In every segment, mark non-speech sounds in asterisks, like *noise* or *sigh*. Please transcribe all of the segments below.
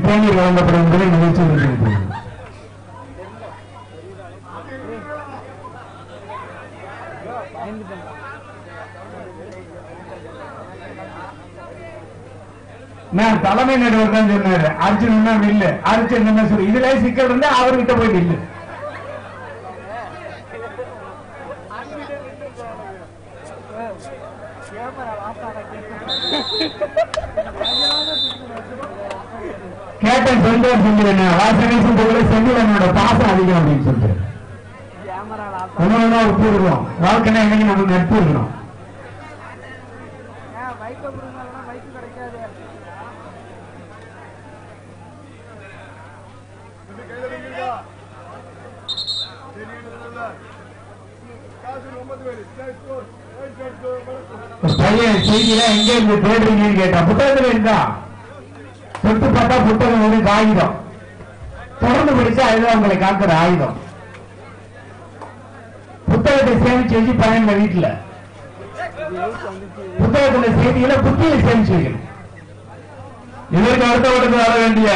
தேநீர் வழங்கப்படும் என்பதை நிகழ்ச்சி இருக்கிறது நான் தலைமை நடுவர் தான் சொன்னாரு. அர்ஜுன் என்ன இல்ல. அர்ஜுன் என்ன சொல்லு இதுல சிக்கல் இருந்தா அவர்கிட்ட போய் இல்லை வேண்டும் செந்தூர் செந்திலன் வாசகேசன் செஞ்சு என்னோட பாசம் அதிகம் அப்படின்னு சொல்லிட்டு. உணவுனா உப்பு விடுவோம் வாழ்க்கைனா இன்னைக்கு நம்ம நட்பு இருக்கணும் பையன் செய்தியில எங்க இருந்து தேடுறீங்கன்னு கேட்டா புத்தகத்துல இருந்தா தொட்டு பார்த்தா புத்தகம் ஒரு காகிதம். தொடர்ந்து பிடிச்சா அதுதான் உங்களை காக்குற ஆயுதம். புத்தகத்தை சேமிச்சு வச்சு பயன் வீட்டுல புத்தகத்துல செய்தியில புத்தியை சேமிச்சு வைக்கணும். இதற்கு அடுத்த வட்டத்தில் வர வேண்டிய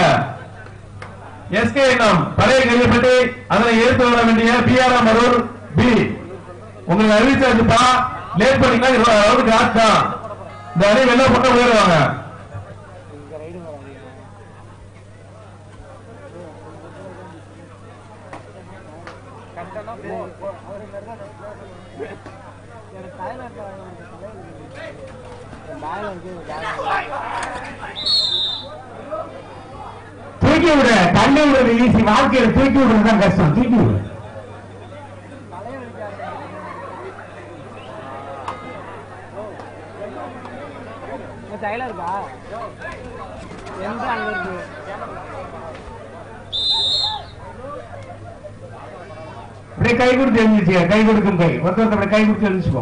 எஸ்கே எண்ணம் பழைய கையப்பட்டு அதனை எடுத்து வர வேண்டிய பிஆர்எம் அரூர் பி. உங்களுக்கு அறிவிச்சிருப்பா லேட் பண்ணிக்கலாம் இருபது அளவுக்கு காசு தான் இந்த அறிவு வெளில பக்கம் போயிடுவாங்க தூக்கி விட தள்ளி விடுறது ஈஸி வாழ்க்கையில தூக்கி விடுறது தான் கஷ்டம். தூக்கி விடு. தைலம் இருக்கா? எந்த அங்க இருக்கு? அப்படியே கை கொடுத்து எழுந்துச்சு கை கொடுக்கும் கை. ஒருத்தர் அப்படியே கை கொடுத்து எழுந்துச்சு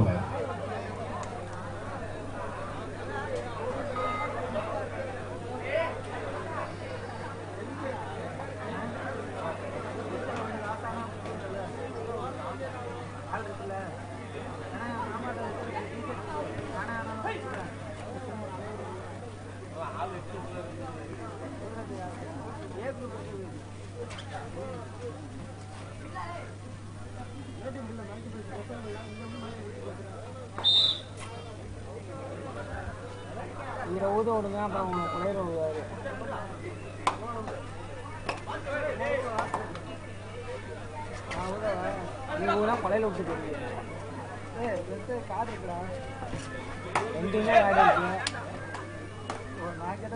நான் ஊதவா? நீ ஊதா கொலையில விட்டு போயிருங்க ஏய் எடுத்து கார்டு இருக்குடா.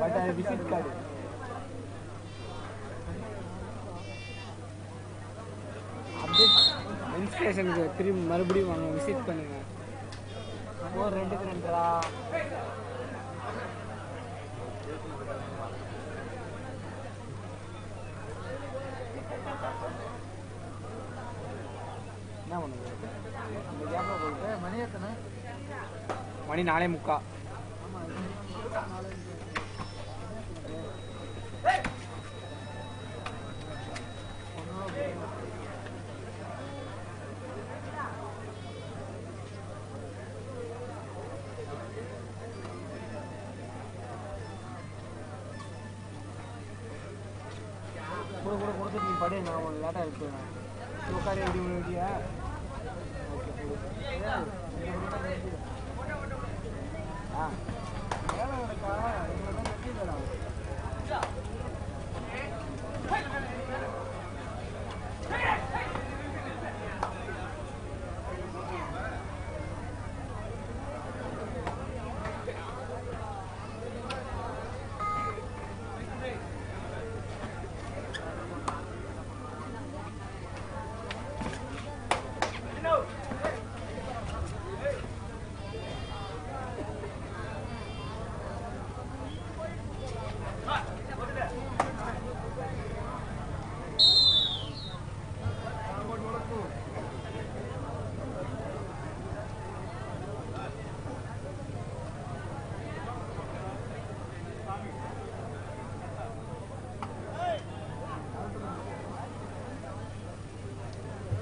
பட் அது விசிட் கார்டு அப்படியே ரெஜிஸ்ட்ரேஷனுக்கு திரும்பி மறுபடியும் வாங்க. விசிட் பண்ணுங்க. ஒரு ரெண்டுக்கு ரெண்டுடா என்ன பண்ணுது இந்த கேப்ல போயிட்டு மணி எத்தனை மணி நாலே முக்கா. கூட கூட கொடுத்துட்டு நீ படி நான் உனக்கு லேட்டாக இருக்கு உட்காரு எப்படி வேண்டியா ஆ.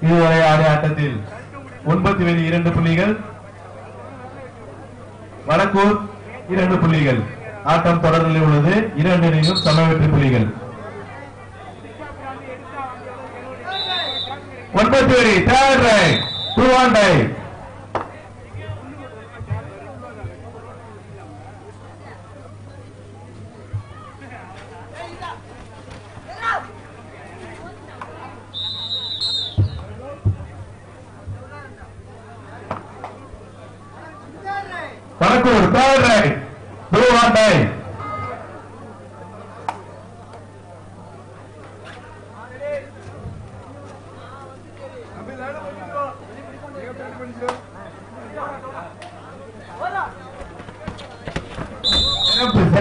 இதுவரை ஆடிய ஆட்டத்தில் ஒன்பது வெளி இரண்டு புள்ளிகள் வடக்கூர் இரண்டு புள்ளிகள். ஆட்டம் தொடரில் உள்ளது. இரண்டு அணியிலும் சம வெற்றி புள்ளிகள். ஒன்பது பேரி third raid do one dive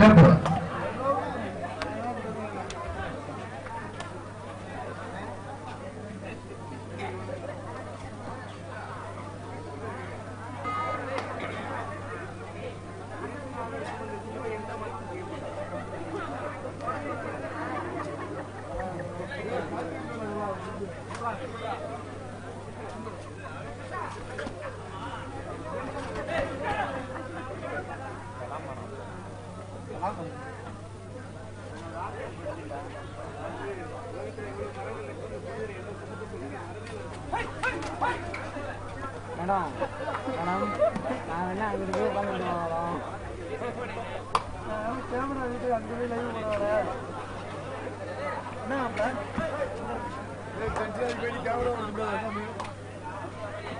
Bueno, pues madam. Madam நான் என்ன அங்கிட்டு போய் உட்காந்துட்டு மேடம் கேமரா வீட்டு அங்கே போய் லைவ் போட வர என்ன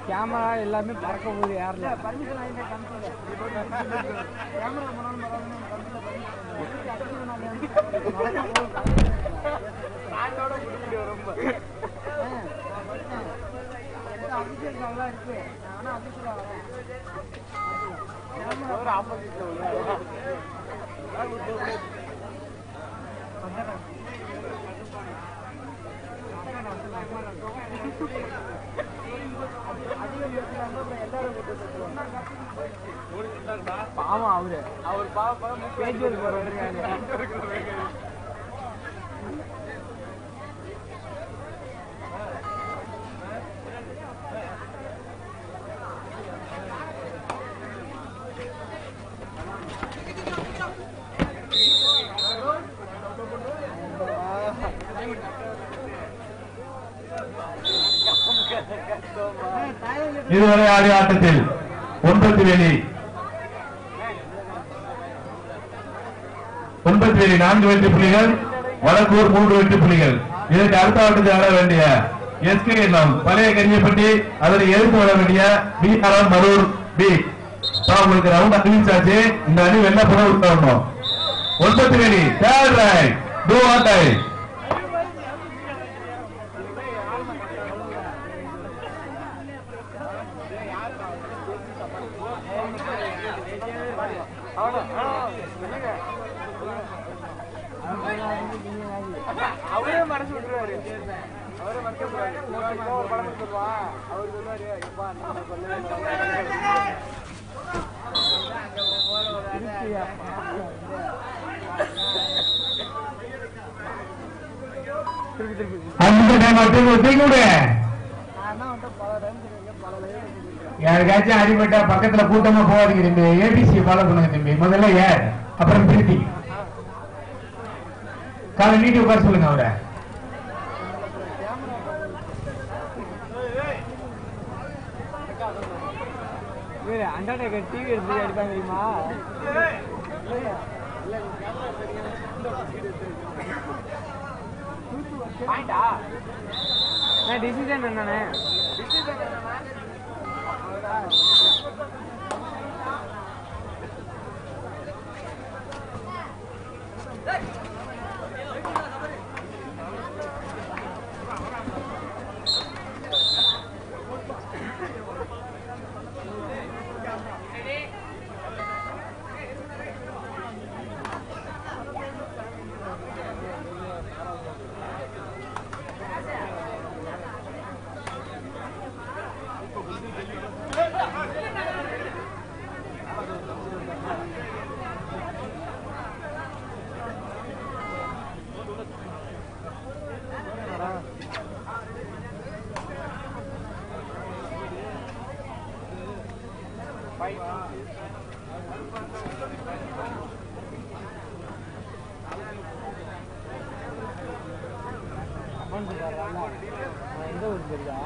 கேமரா எல்லாமே பறக்க போகுது யாரில் பர்மிஷன் வாங்கி கேமரா *laughs* ரொம்ப அபிஷேக் ஒரு ஆப்போசிட்ல பாவம் அவரு. அவர் பாவம் பேச்சு இதுவரை ஆட்டத்தில் ஒன்பது வேலி. ஒன்பது வேலி நான்கு வெற்றி புள்ளிகள் வடக்கூர் மூன்று வெற்றி புள்ளிகள் இதற்கு அடுத்த ஆட்டத்தில் ஆட வேண்டிய எஸ்கே எண்ணம் பழைய கரியப்பட்டி அதனை எதிர்த்து வர வேண்டிய பி. ஆர் மரூர் பி உங்களுக்கு ரவுண்ட் அறிவிச்சாச்சு இந்த அணி வெள்ள புற விட்டணும் ஒன்பது வேலி third raid do or die அவரே மனசு விட்டுருவாரு அவரே மறக்க கூடாது ஒரு படம் எடுத்துருவா அவர் சொல்லுவாரு எப்பா நம்ம சொல்லவே திருப்பி திருப்பி அந்த டைம் தூக்கி தூக்கி விடு நான் தான் வந்து பல டைம் சொல்லியிருக்கேன் பல லைவ் யாருக்காச்சும் அடிபட்டா பக்கத்துல கூட்டமா போகாதீங்க தம்பி. ஏபிசி ஃபாலோ பண்ணுங்க தம்பி. முதல்ல ஏர் அப்புறம் திருப்பி காலை நீட்டி உட்கார சொல்லுங்க அவரை. இவரு டிவி எடுத்து அடிப்பாங்க தெரியுமா? பாயிண்டா நான் டிசிஷன் என்னண்ணே டிசிஷன் என்னண்ணா எந்த ஊர் தெரியா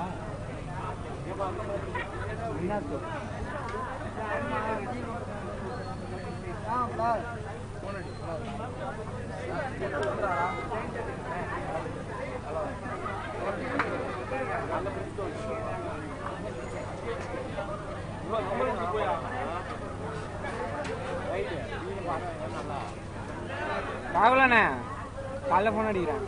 Thank you. ராகுலண்ணே காலைல போன் அடிக்கிறேன்.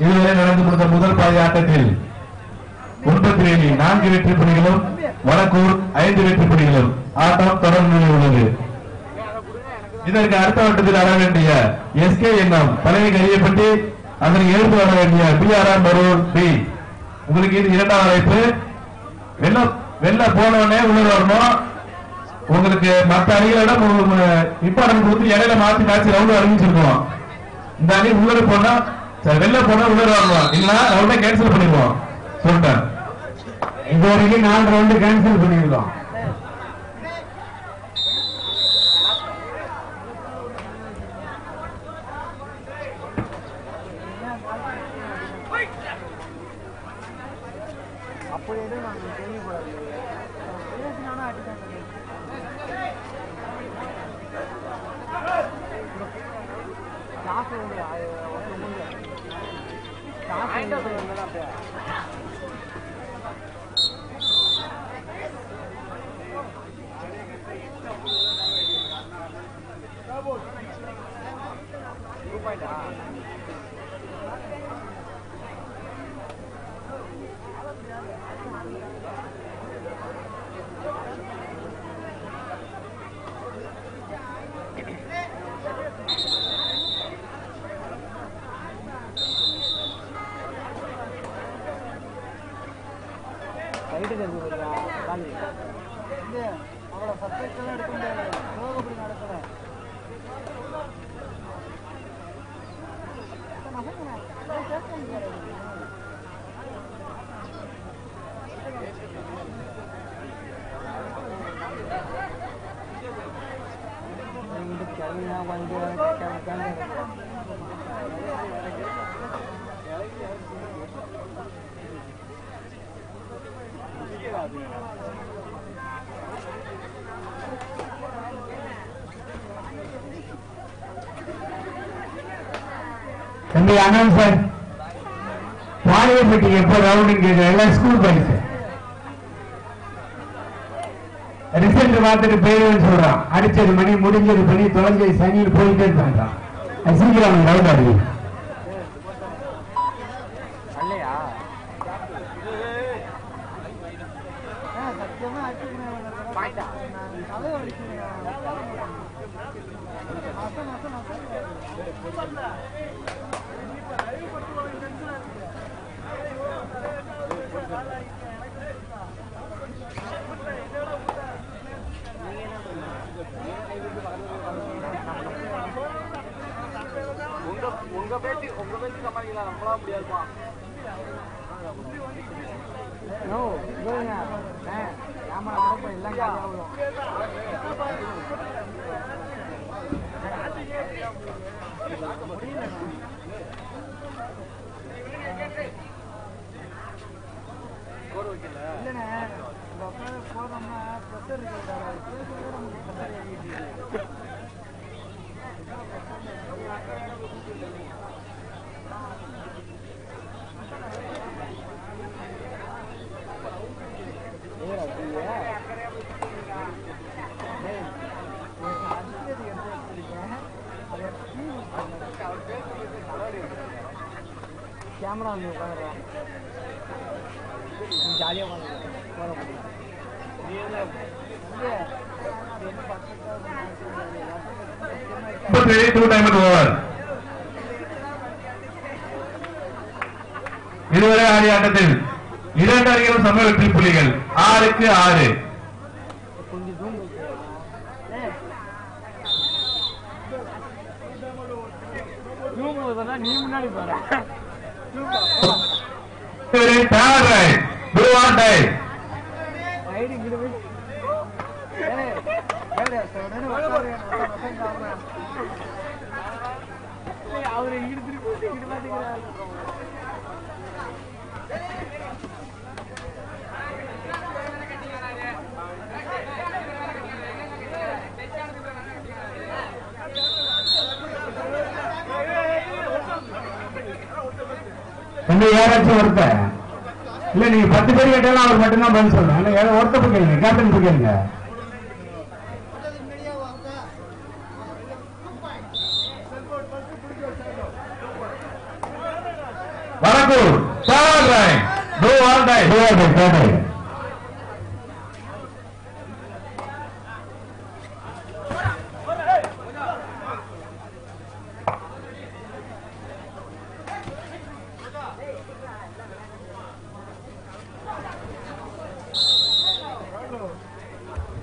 இதுவரை நடந்து முடிந்த முதல் பாதி ஆட்டத்தில் உற்பத்தி நான்கு வெற்றி புலிகளும் வடக்கூர் ஐந்து வெற்றி புலிகளும் ஆட்டம் தொடர்ந்து உள்ளது. இதற்கு அடுத்த வட்டத்தில் ஆட வேண்டிய எஸ்கே எண்ணம் தலைமை கையப்பட்டு அதனை எழுந்து வர வேண்டிய பிஆர்ஆர் மரூர் பி. உங்களுக்கு இது இரண்டாம் அழைப்பு. வெள்ள வெள்ள போனவனே உள்ள வரணும். உங்களுக்கு மற்ற அணிகளிடம் இம்பார்டன் கொடுத்து இடையில மாத்தி மேட்ச் ரவுண்ட் அறிவிச்சிருக்கோம் இந்த அணி உள்ள போனா வெளில போனா உள்ள வரணும். இல்லைன்னா ரவுண்டை கேன்சல் பண்ணிடுவோம். சொல்லிட்டேன். இது வரைக்கும் நாலு ரவுண்டு கேன்சல் பண்ணிருக்கோம் ரூபாய்டா ரைட்டு தம்பி அனௌன்சர் வாலியப்பட்டி எப்போ ரவுண்டிங் கேட்க எல்லாம் ஸ்கூல் பரிசு ரிசல்ட் பார்த்துட்டு போயிடுவேன்னு சொல்றான். அடிச்சது மணி முடிஞ்சது பண்ணி தொலைஞ்சது சனியில் போயிட்டே இருந்தான் சீக்கிரம் அவனுக்கு ரவுண்ட் ஆடுது அல்லையா? சத்தியமா உங்க உங்க பேட்டி உங்க பேட்டி சமாளிக்கலாம் நம்மளா முடியாதுமா நோ கோங்க ஆமா நம்ம எல்லாம் காலியாகும் இல்லைண்ணே இந்த உட்காந்து कैमरा में जालियों का முப்பத்தி டூ டைம் ஓவர் இதுவரை ஆடிய ஆட்டத்தில் இரண்டு அணிகளும் சம வெற்றி புள்ளிகள் ஆறுக்கு ஆறு கொஞ்சம் ஜூம் ரூம் போதுனா நீ முன்னாடி போற third raid do or die ID இங்க போய் ஏய் ஏய் சொன்னேன்னு உட்காரு உட்காரு அவரை இங்கிட்டு திருப்பி இங்கிட்டு மாட்டேங்கிறாரு இன்னும் யாராச்சும் ஒருத்த? இல்ல நீங்க பத்து பேர் கேட்டாலும் அவர் மட்டும்தான் பதில் சொல்லணும் ஒருத்த போய் கேளுங்க. கேப்டன் போய் கேளுங்க. Vadakkur third raid do or die தேவை, தேவை.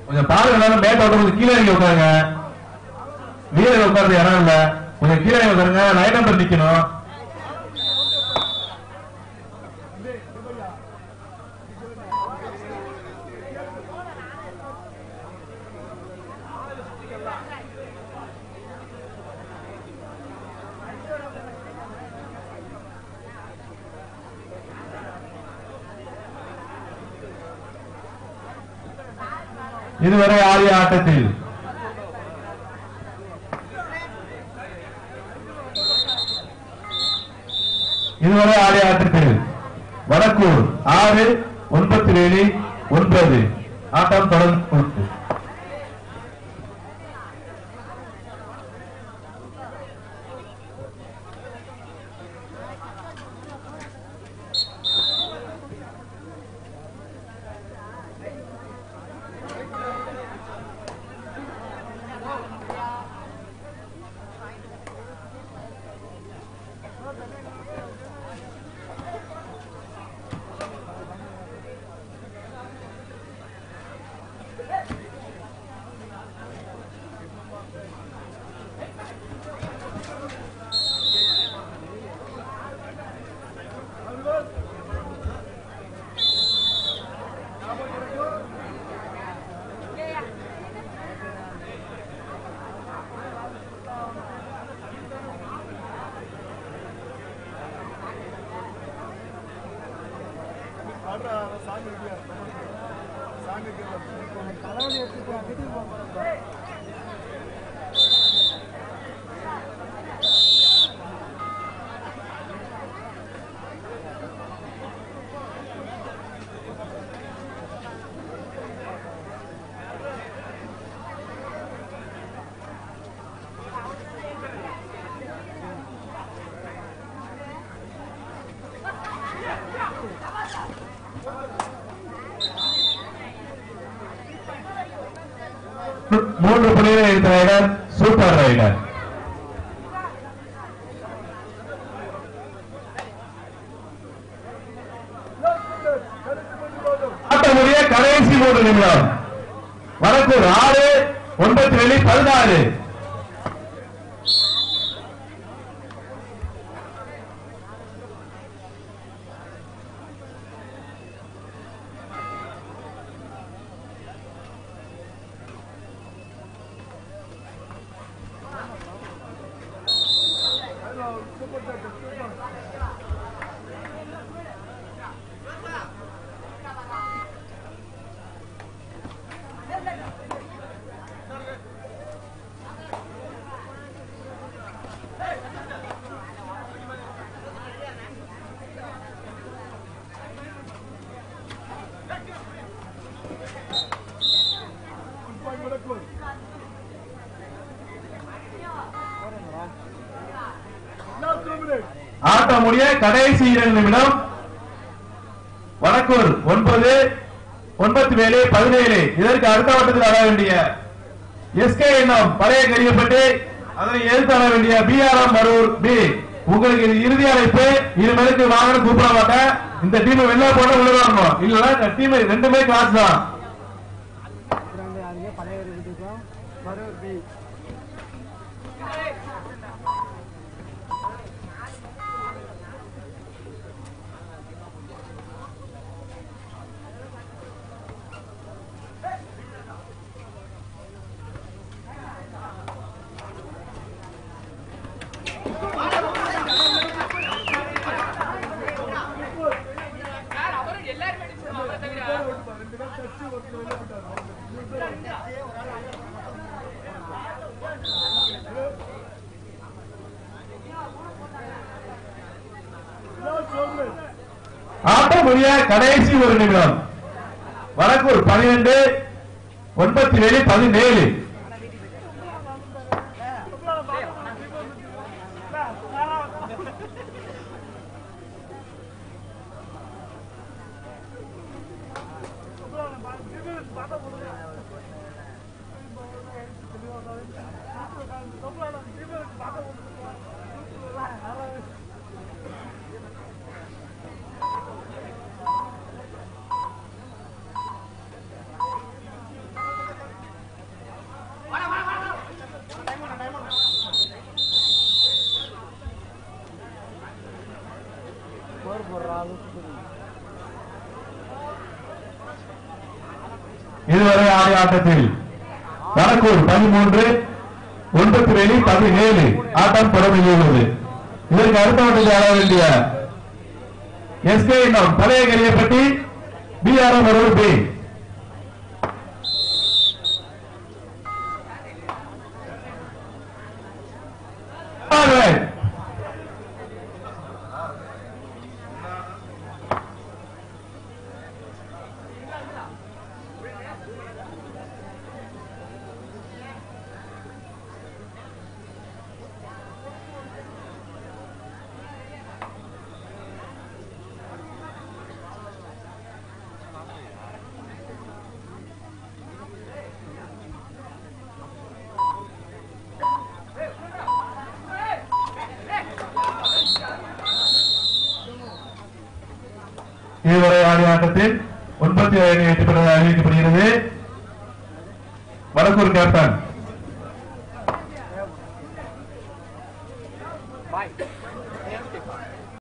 கொஞ்சம் பாருங்க எல்லாரும் மேட் அவுட் கொஞ்சம் கீழே இறங்கி உட்காருங்க வீரர் உட்கார்றது இடம் இல்ல கொஞ்சம் கீழே இறங்கி உட்காருங்க லைன் நம்பர் நிக்கணும். இதுவரை ஆடிய ஆட்டத்தில் இதுவரை ஆடிய வடக்கூர் ஆறு ஒன்பத்தி ஏழு ஒன்பது. ஆட்டம் தொடர்ந்து மூன்று புள்ளிகளை எடுத்த ரைடர் சூப்பர் ரைடர் கடைசி மூன்று நிமிடம். வடக்கூர் ஆறு ஒன்பத்தி ஏழு பதினாறு. Вот так, вот так. முடிய கடைசி இரண்டு நிமிடம். வடக்கூர் ஒன்பது ஒன்பத்தி ஏழு பதினேழு. இதற்கு அடுத்த வட்டத்தில் ஆட வேண்டிய எஸ்கே எண்ணம் பழைய கரியப்பட்டு அதனை எதிர்த்து ஆட வேண்டிய பி ஆராம் மரூர் பி உங்களுக்கு இது இறுதி அழைப்பு. இனிமேலுக்கு வாங்கன்னு கூப்பிட மாட்டேன் இந்த டீம் வெளில போட உள்ள வரணும். இல்லைன்னா இந்த டீம் ரெண்டுமே கிளாஸ் தான் அப்புறம் அதுவே பழைய ஒரு வீட்டுக்கும் மறுபடி வரக்கூடிய கடைசி ஒரு நிமிடம். வரக்கூர் பனிரெண்டு ஒன்பத்தி ஏழு பதினேழு போர் போடுறா லூசு இதுவரை ஆடிய ஆட்டத்தில் வடக்கூர் பதிமூன்று ஒன்பத்தி ஏழு பதினேழு ஆட்டம் தொடங்கியுள்ளது இதற்கு அடுத்த ஆட்டத்தில் ஆட வேண்டிய எஸ்கே இன்னும் பழைய கரியப்பட்டி பிஆர்எம் ஒரு பி இதுவரை ஆடிய ஆட்டத்தில் ஒன்பத்தி ஏழு வெற்றி பெற அறிவிக்கப்படுகிறது. வடக்கூர் கேப்டன்